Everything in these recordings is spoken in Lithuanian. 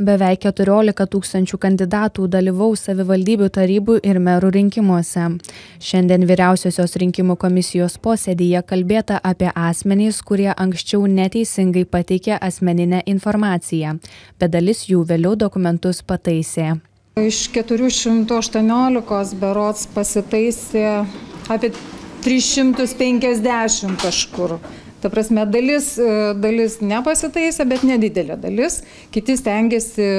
Beveik 14 tūkstančių kandidatų dalyvaus savivaldybių tarybų ir merų rinkimuose. Šiandien vyriausiosios rinkimų komisijos posėdėje kalbėta apie asmenys, kurie anksčiau neteisingai pateikė asmeninę informaciją, bet dalis jų vėliau dokumentus pataisė. Iš 418 berots pasitaisė apie 350 kažkur. Ta prasme, dalis, e, dalis nepasitaisė, bet nedidelė dalis. Kiti stengiasi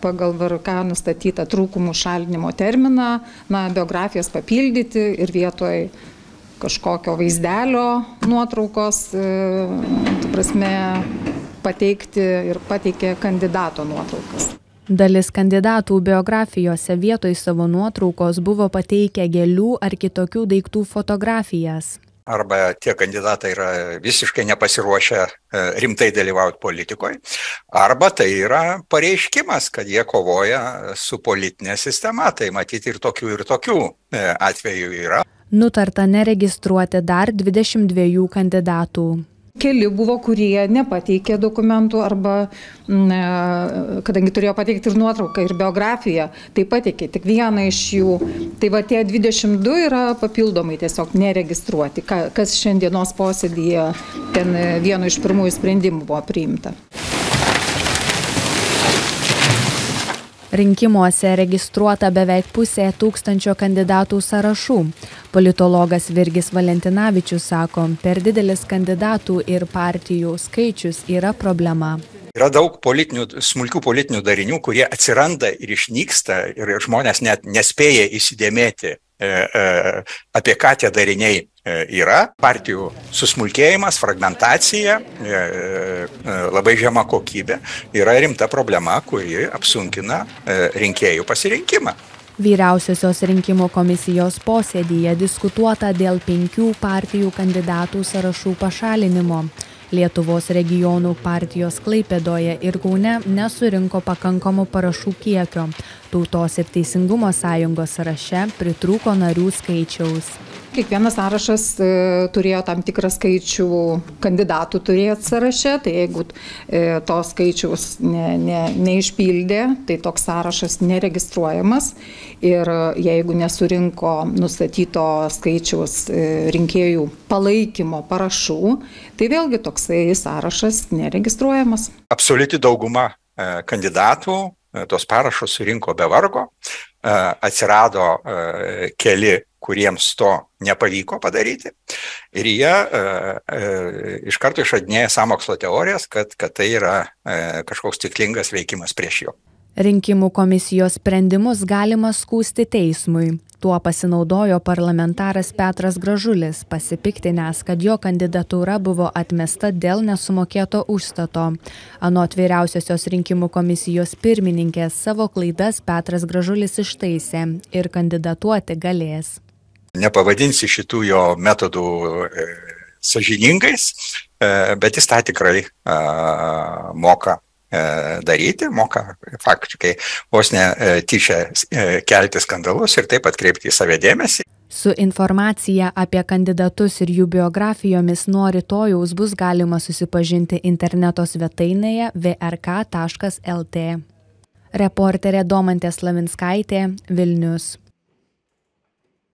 pagal VRK nustatytą trūkumų šalinimo terminą, na, biografijas papildyti ir vietoj kažkokio vaizdelio nuotraukos, e, ta prasme, pateikti ir pateikė kandidato nuotraukas. Dalis kandidatų biografijose vietoj savo nuotraukos buvo pateikę gėlių ar kitokių daiktų fotografijas arba tie kandidatai yra visiškai nepasiruošę e, rimtai dalyvauti politikoje, arba tai yra pareiškimas, kad jie kovoja su politinė sistema. Tai matyti ir tokių, ir tokių e, atvejų yra. Nutarta neregistruoti dar 22 kandidatų. Keli buvo, kurie nepateikė dokumentų arba, e, kadangi turėjo pateikti ir nuotrauką, ir biografiją, tai pateikė tik vieną iš jų. Tai va tie 22 yra papildomai tiesiog neregistruoti, kas šiandienos posėdėje ten vienu iš pirmųjų sprendimų buvo priimta. Rinkimuose registruota beveik pusė tūkstančio kandidatų sąrašų. Politologas Virgis Valentinavičius sako, per didelis kandidatų ir partijų skaičius yra problema. Yra daug politinių, smulkių politinių darinių, kurie atsiranda ir išnyksta ir žmonės net nespėja įsidėmėti, apie ką tie dariniai e, yra. Partijų susmulkėjimas, fragmentacija, labai žema kokybė yra rimta problema, kuri apsunkina rinkėjų pasirinkimą. Vyriausiosios rinkimų komisijos posėdyje diskutuota dėl penkių partijų kandidatų sąrašų pašalinimo. Lietuvos regionų partijos Klaipėdoje ir Kaune nesurinko pakankamų parašų kiekio. Tautos ir Teisingumo sąjungos sąraše pritrūko narių skaičiaus. Kiekvienas sąrašas e, turėjo tam tikrą skaičių kandidatų turėti sąraše, tai jeigu e, to skaičiaus ne, ne, neišpildė, tai toks sąrašas neregistruojamas ir jeigu nesurinko nustatyto skaičiaus e, rinkėjų palaikymo parašų, tai vėlgi toksai sąrašas neregistruojamas. Absoliuti dauguma kandidatų tos parašus surinko be vargo, atsirado keli kuriems to nepavyko padaryti. Ir jie e, e, iš karto išradinėja samokslo teorijas, kad, kad tai yra e, kažkoks tiklingas veikimas prieš jo. Rinkimų komisijos sprendimus galima skūsti teismui. Tuo pasinaudojo parlamentaras Petras Gražulis, pasipiktinęs, kad jo kandidatūra buvo atmesta dėl nesumokėto užstato. Anot vyriausiosios rinkimų komisijos pirmininkės savo klaidas Petras Gražulis ištaisė ir kandidatuoti galės nepavadinsi šitų jo metodų e, sažiningais, e, bet jis tą tikrai moka daryti, moka faktiškai vos ne tyčia kelti skandalus ir taip atkreipti į save dėmesį. Su informacija apie kandidatus ir jų biografijomis nuo rytojaus bus galima susipažinti interneto svetainėje vrk.lt. Reporterė Domantė Slavinskaitė, Vilnius.